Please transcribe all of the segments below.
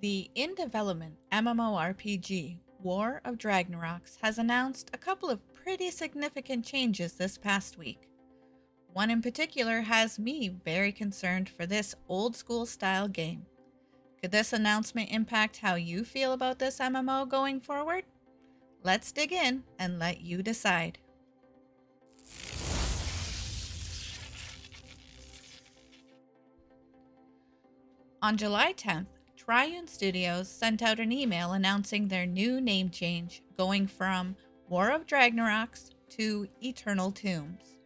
The in development MMORPG War of Dragnorox has announced a couple of pretty significant changes this past week. One in particular has me very concerned for this old school style game. Could this announcement impact how you feel about this MMO going forward? Let's dig in and let you decide. On July 10th, Triune Studios sent out an email announcing their new name change, going from War of Dragnorox to Eternal Tombs.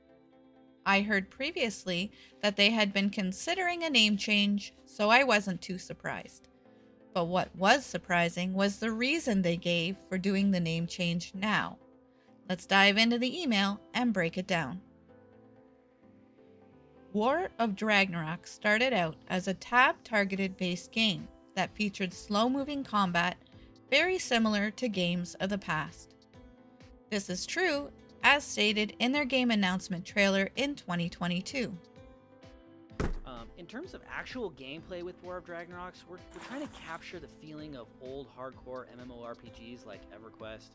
I heard previously that they had been considering a name change, so I wasn't too surprised. But what was surprising was the reason they gave for doing the name change now. Let's dive into the email and break it down. War of Dragnarok started out as a tab targeted based game that featured slow moving combat very similar to games of the past. This is true as stated in their game announcement trailer in 2022. Um, in terms of actual gameplay with War of Dragnorox, we're, we're trying to capture the feeling of old hardcore MMORPGs like EverQuest,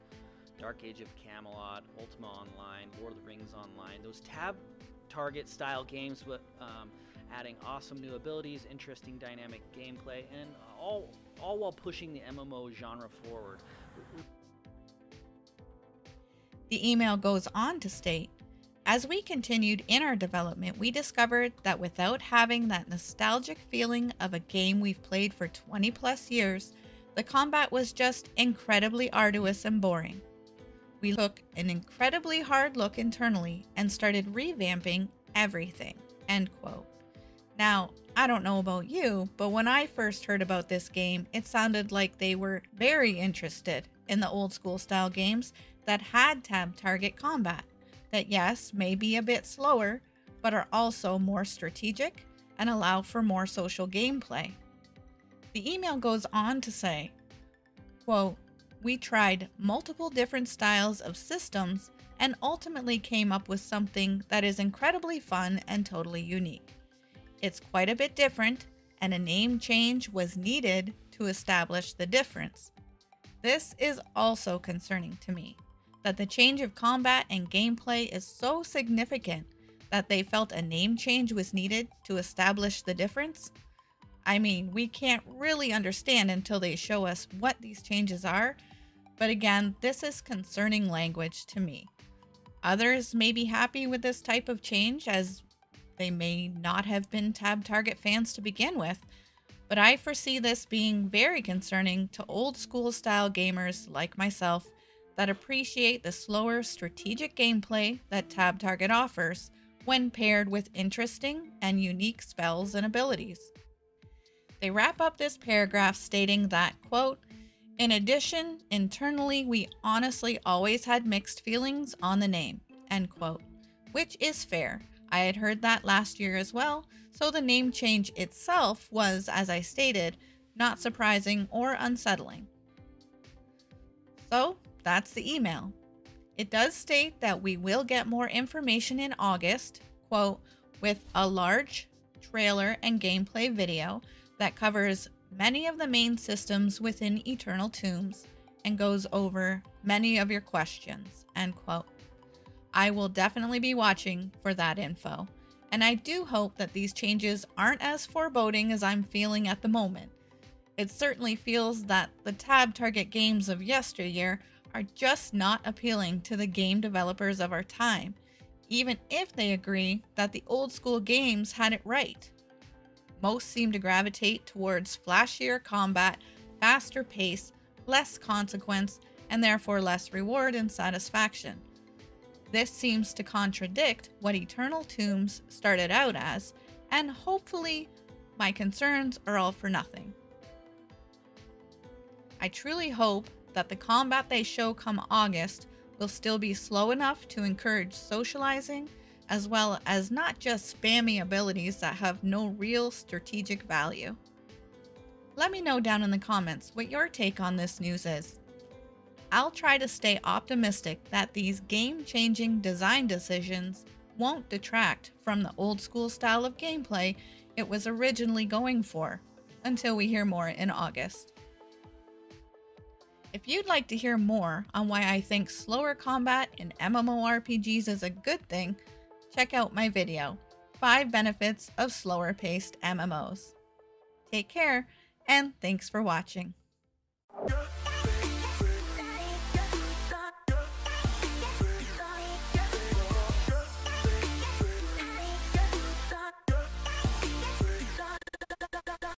Dark Age of Camelot, Ultima Online, War of the Rings Online, those tab target style games with um, adding awesome new abilities, interesting dynamic gameplay, and all all while pushing the MMO genre forward. The email goes on to state As we continued in our development, we discovered that without having that nostalgic feeling of a game we've played for 20 plus years, the combat was just incredibly arduous and boring. We took an incredibly hard look internally and started revamping everything. End quote. Now, I don't know about you, but when I first heard about this game, it sounded like they were very interested in the old school style games that had tab target combat, that yes, may be a bit slower, but are also more strategic and allow for more social gameplay. The email goes on to say, quote, we tried multiple different styles of systems and ultimately came up with something that is incredibly fun and totally unique. It's quite a bit different, and a name change was needed to establish the difference. This is also concerning to me that the change of combat and gameplay is so significant that they felt a name change was needed to establish the difference? I mean, we can't really understand until they show us what these changes are, but again, this is concerning language to me. Others may be happy with this type of change as they may not have been Tab Target fans to begin with, but I foresee this being very concerning to old school style gamers like myself that appreciate the slower strategic gameplay that Tab Target offers when paired with interesting and unique spells and abilities. They wrap up this paragraph stating that, quote, in addition, internally, we honestly always had mixed feelings on the name, end quote, which is fair. I had heard that last year as well, so the name change itself was, as I stated, not surprising or unsettling. So, that's the email. It does state that we will get more information in August, quote, with a large trailer and gameplay video that covers many of the main systems within Eternal Tombs and goes over many of your questions, end quote. I will definitely be watching for that info, and I do hope that these changes aren't as foreboding as I'm feeling at the moment. It certainly feels that the tab target games of yesteryear are just not appealing to the game developers of our time, even if they agree that the old school games had it right. Most seem to gravitate towards flashier combat, faster pace, less consequence, and therefore less reward and satisfaction. This seems to contradict what Eternal Tombs started out as, and hopefully, my concerns are all for nothing. I truly hope that the combat they show come August will still be slow enough to encourage socializing, as well as not just spammy abilities that have no real strategic value. Let me know down in the comments what your take on this news is. I'll try to stay optimistic that these game changing design decisions won't detract from the old school style of gameplay it was originally going for, until we hear more in August. If you'd like to hear more on why I think slower combat in MMORPGs is a good thing, check out my video, 5 Benefits of Slower Paced MMOs. Take care, and thanks for watching.